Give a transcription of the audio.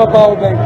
Demba Power Bank